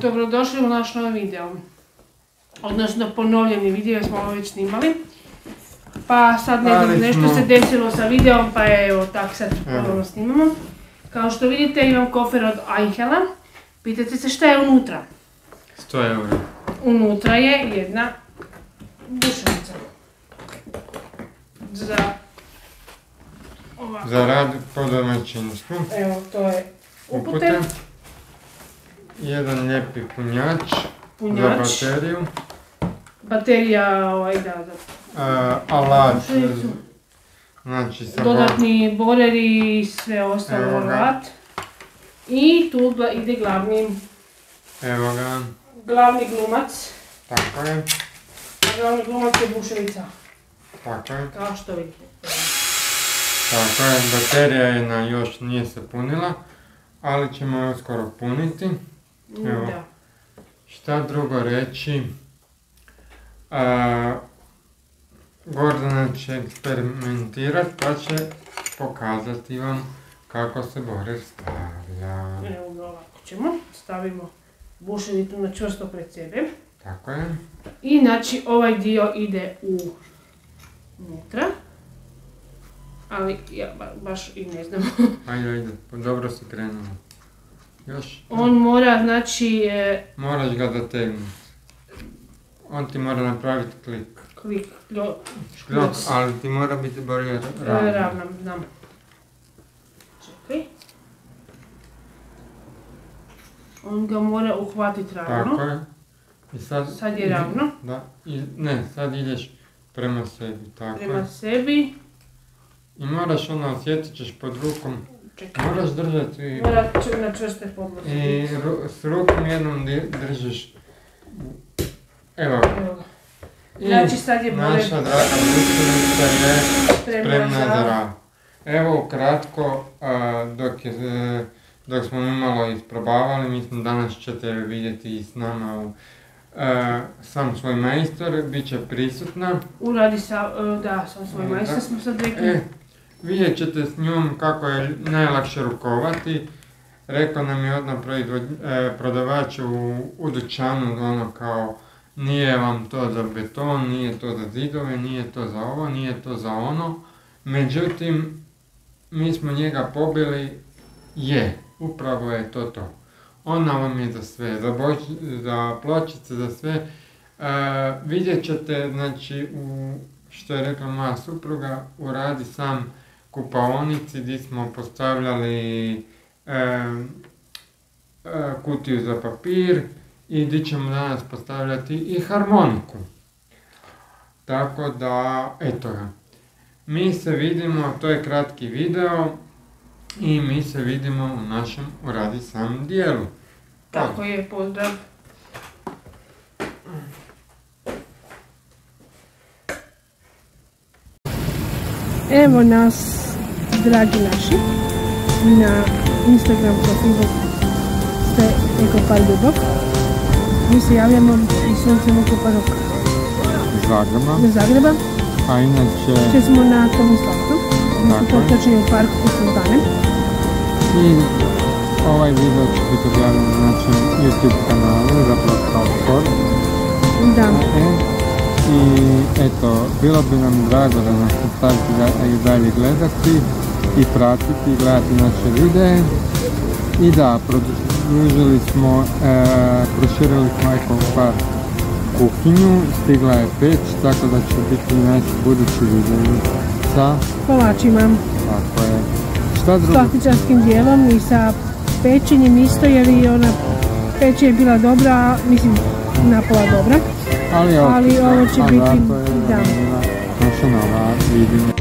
Dobrodošli u naš novi video. Odnosno ponovljeni video smo ovo već snimali. Pa sad ne znam, nešto se desilo sa videom pa je evo tak sad ponovno snimamo. Kao što vidite imam kofer od Eichela. Pitate se šta je unutra. 100 eura. Unutra je jedna bušenica. Za... Ovako. Za rad po domaćinstvu. Evo, to je upute, Upute. Jedan lijepi punjač. punjač, Za bateriju. baterija, ovaj, da, da, A, alat. Znači sa dodatni boreri i sve ostalo alat. I tu ide glavni, Evo ga. glavni glumac. Tako je. Glavni glumac je buševica, Tako je. kao što vidite. Tako je. Baterija jedna još nije se punila. Ali ćemo je uskoro puniti. Evo. Da. Šta drugo reći? A, Gordana će eksperimentirati pa će pokazati vam kako se borer stavlja. Evo ga ovako ćemo, stavimo bušenicu na čvrsto pred sebe. Tako je. I znači ovaj dio ide u unutra. Ali ja ba- baš i ne znam. Ajde, ajde, dobro si krenula. Još, On mora znači e, moraš ga dotegnuti. On ti mora napraviti klik. klik, do, Škljok, ali ti mora biti bolje e, ravno. ravnam, znam. Čekaj. On ga mora uhvatiti ravno. Tako je. I sad, Sad je ravno. Da, i, ne, sad ideš prema sebi, tako Prema je. sebi. I moraš ono, osjetit ćeš pod rukom, Čekaj. moraš držati Mora č- na čvrste podlozi. i ru- s rukom jednom držiš. Evo. Evo. I Znači sad je borer naša draga učenica je spremna za rad. Evo ukratko, a, dok, je, e, dok smo mi malo isprobavali, mislim danas ćete je vidjeti i s nama u e, sam svoj majstor, bit će prisutna. Uradi sa, e, da, sam svoj majstor smo sad rekli. E, vidjet ćete s njom kako je najlakše rukovati. Rekao nam je odmah e, prodavač u, u dućanu, ono kao nije vam to za beton, nije to za zidove, nije to za ovo, nije to za ono. Međutim, mi smo njega pobili, je, upravo je to to. Ona vam je za sve, za, boč- za pločice, za sve. E, vidjet ćete, znači, u, što je rekla moja supruga, u radi sam kupaonici gdje smo postavljali e, e, kutiju za papir i gdje ćemo danas postavljati i harmoniku. Tako da, eto ga. Mi se vidimo, to je kratki video i mi se vidimo u našem uradi sam dijelu. Tako je, pozdrav. Evo nas, dragi naši, na Instagram profilu ste Ekopar Ljubov. Mi se javljamo iz suncem Ekoparog Zagreba, do Zagreba, a inače te smo na Tomislavcu, odnosno Tako je. točnije u parku Sultane. și ovaj video će biti objavljen na našem YouTube kanalu, zapravo kao sport. Da, E, I eto, bilo bi nam drago da nas nastavite da- i dalje gledati i pratiti i gledati naše videe. I da, produžili smo, e, proširili smo Eko Par kuhinju, stigla je peć, tako da će biti i naši budući videi sa, kolačima, tako je, šta s drugo, plastičarskim dijelom i sa pečenjem isto jer i ona peć je bila dobra, mislim napola dobra. Ali, ovo će a biti- da. naša nova videa.